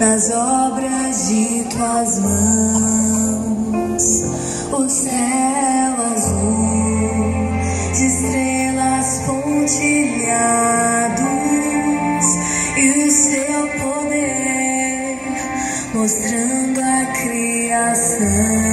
nas obras de tuas mãos, o céu azul de estrelas pontilhados e o seu poder mostrando a criação.